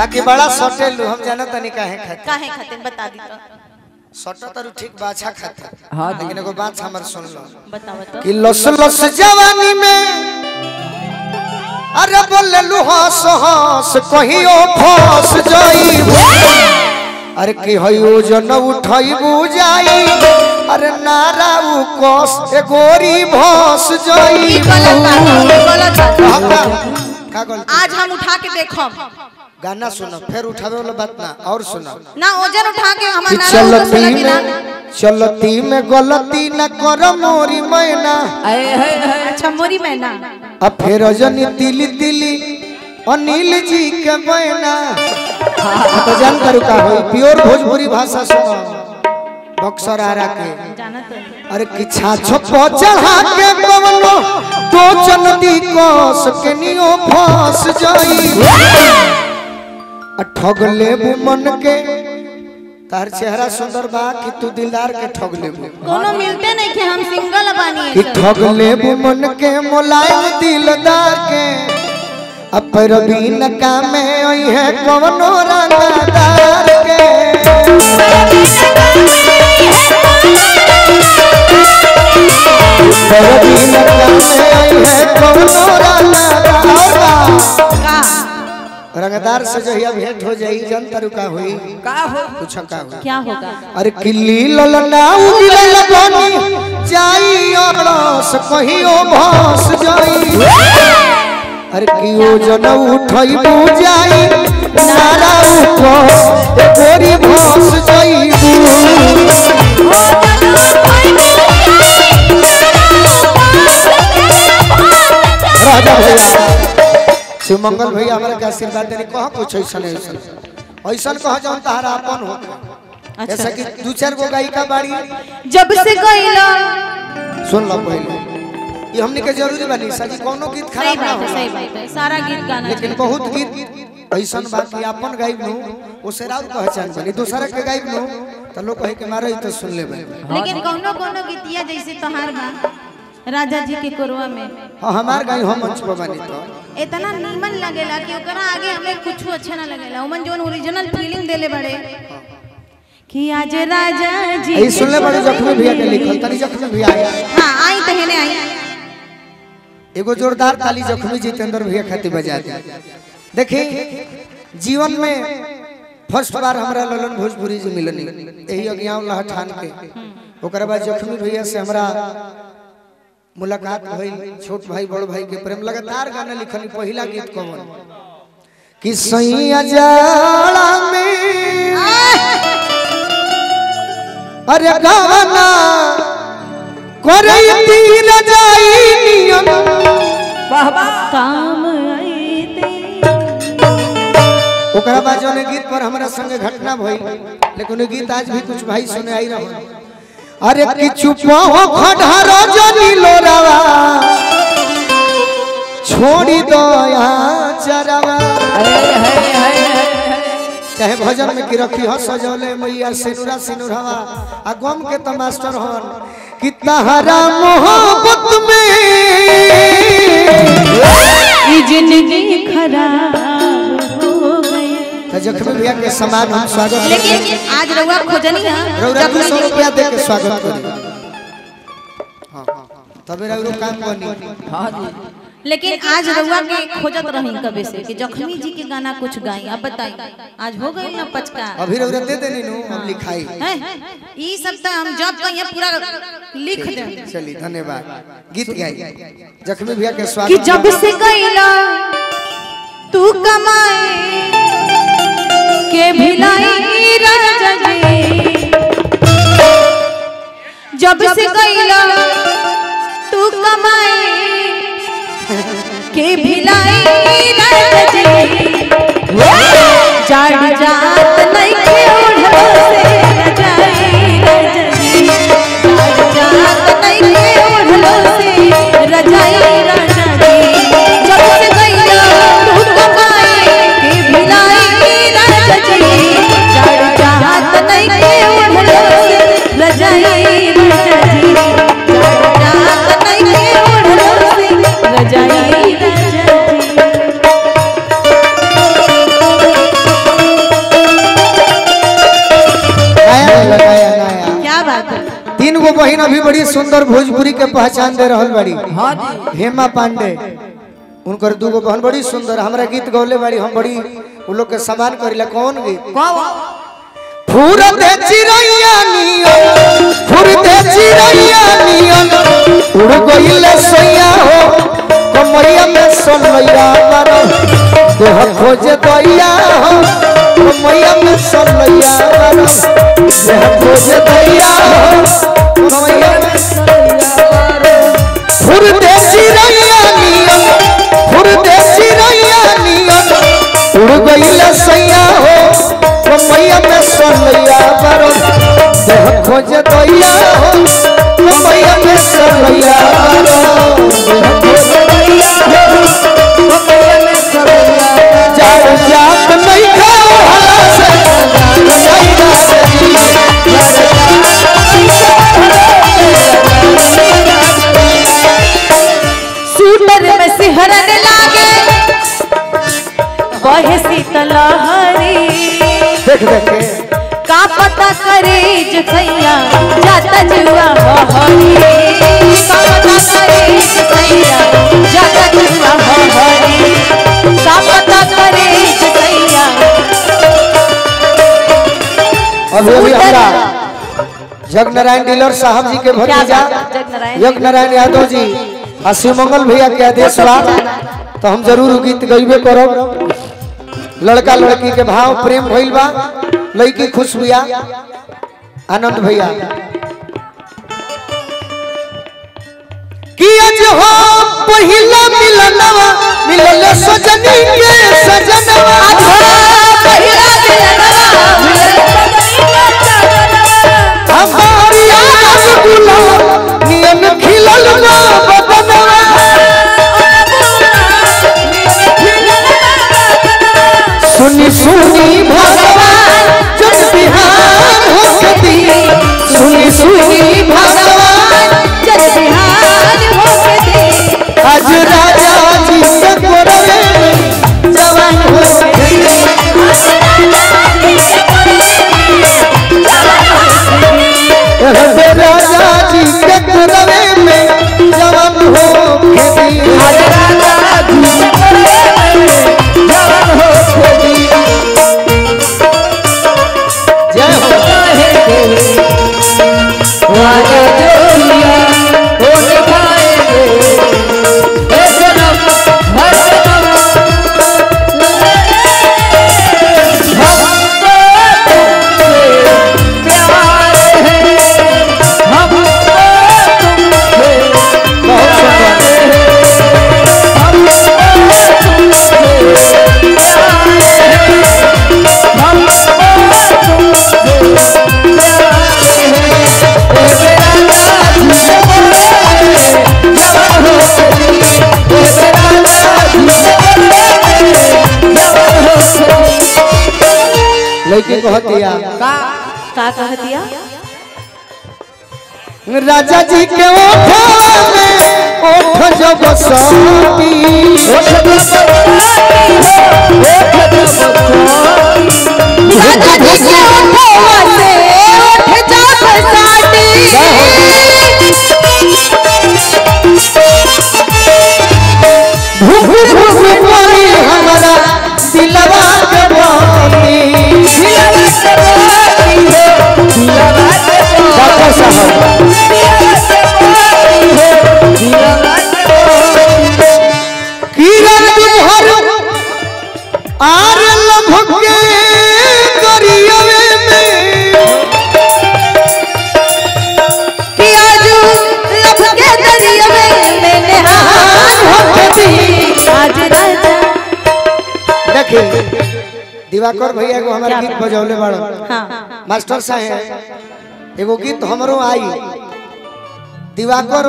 बाकी बड़ा सटेलू हम जाना तनी काहे खाते काहे खातिर बता दी तो। सटा तारू ठीक बा अच्छा खाते हाँ। लेकिन एगो बात हमर सुन लो। बताओ तो कि लस लस जवानी में अरे बोले लू हंस हंस कहियो फंस जाई अरे की हयो जन उठाई बुझाई अरे नारा उ कस ए गोरी भस जाई है, है। का का गलती आज हम उठा के देखम गाना सुनो फिर उठावे वाला बात ना और सुनो। ना ओजन उठा के कि हमारा चलती लगी ना में चलती में गलती न कर मोरी मैना। अरे है है अच्छा मोरी मैना। अब फिर रजनी तिली तिली अनिल जी के बहना तो जान करू का होई प्योर भोजपुरी भाषा सुनो। बक्सर आरा के। तो अरे कि छाछो को चढ़ा के तो चलती कोस के नियो फंस जाई। ठग लेबू मन के। तार चेहरा सुंदर बा कि तू दिलदार के ठग लेबू कोनो मिलते नहीं कि हम सिंगल बानी कि ठग लेबू मन के मुलायम दिलदार के। अब पर बीन का में आई है कवनो रंगदार के। पर बीन का में आई है रंगदार से जो है भेंट हो जाई जन तरुका हुई। का हो? कुछ का हुई क्या होगा? अरे किल्ली ललना उगिले लगनी जाई अड़स कहियो भस जाई। अरे कियो जन उठई बुझाई सारा उपस ए गोरी भस जाई। शिवमंगल भैया हमरा के आशीर्वाद देनी कह कुछ ऐसा ऐसा ऐसा कह जाऊँ तहारा अपन हो जैसा कि दू चार गो गायिका बाड़ी। जब से गईला सुन लो पहले। ये हमने के ज़रूरी बनी सजी कोनो गीत खराब ना है सही बात है। सारा गीत गाना लेकिन बहुत गीत ऐसा बात कि अपन गायब नु उसे राव पहचान बनी। दूसरा के गायब नु तो लोग कहे के मारे तो सुन लेबे। लेकिन कोनो कोनो गीतिया जैसे तोहार बा। राजा जी के कोरवा में। हाँ हमार गाय हम मंच पर बनी तो। इतना नीमन लगेला कि ओकरा आगे हमें कुछ अच्छा ना लगेला। उमन जोन ओरिजिनल फीलिंग देले बड़े। कि आज राजा जी ए सुन ले बड़े जख्मी भैया के लिखल तनी जख्मी भैया हाँ आई तहने आई। एगो जोरदार ताली जख्मी जितेंद्र भैया खातिर बजा दे। देखिए जीवन में फ़र्स्ट बार हमरा ललन भोजपुरी जी मिलनी यही अज्ञान लह ठान के। ओकर बाद जख्मी भैया से हमरा मुलाकात भइल छोट भाई बड़ भाई के प्रेम लगातार गाना लिखनी पहला गीत कवन? कि सैया जाड़ा में अरे गाना करे तीर जाई नियम वाह वाह काम ओकरा बाद जौन गीत पर हमरा संगे घटना भइल लेकिन गीत आज भी कुछ भाई सुने आई रहो अरे किछु पहो खढ़ारो जनी लोरावा छोड़ी दो यहाँ चरावा अरे चाहे भजन में रखी हो सजौले मैया सिनुरा सिनुरवा। आ गम के तो मास्टर हन। कि तहरा मोहब्बत में। ई ज़िंदगी खराब जख्मी भैया के समान हम स्वागत लेकिन आज रउआ खोजनी है जब दू सौ लगी- रुपया दे के स्वागत करी हाँ तबे रउरो काम बनी हाँ जी। लेकिन आज रउआ के खोजत रही कबे से कि जखमी जी के गाना कुछ गाई अब बताई आज हो गई ना पचका। अभी रउरा दे देनी नु हम लिखाई। हैं? ई सब तो हम जब कहिए पूरा लिख दे। चली धन्यवाद। गीत गाई। जख्मी भैया के स्वागत कि जब से गईला तू कमाए जब से गईला तू कमाए के भिलाई राजा जी सुंदर भोजपुरी के पहचान दे रहा बड़ी। हाँ हेमा पांडे उनकर दू गो बहन बड़ी सुंदर हमारा गीत गौले बाड़ी हम बड़ी उ लोग के सम्मान करिला कौन गीत? कौन? फुरते चिड़ैया नियन फुरते चिड़ैया नियन उड़ गइले सोया हो कमैया में सोनैया मारो देह खोज दैया हो कमैया में सोनैया मारो देह खोज दैया हो कमैया फुरते चिड़ैया नियन नियन उड़ गईला सैया हो कमैया में सलैया बरो देह खोज दैया हो कमैया में सोनैया जग नारायण डीलर साहब जी के भतीजा जग नारायण यादव जी आ शिवमंगल भैया के आदेश बा तो हम ज़रूर गीत गईबे करब। लड़का लड़की के भाव प्रेम भइल बा लड़की खुश भैया आनंद भैया। कि आज हो पहिला मिलनवा मिलल सजनी के सजनवा। हमारी आस नियन खिलल ना बदनवा लड़की कहतिया का का कहतिया राजा जी के ओठ में ओठ जब ओठ राजा दिवाकर भैया को हमारे गीत बजौले बाड़ो हाँ। मास्टर साहब एगो गीत हमरो आई। दिवाकर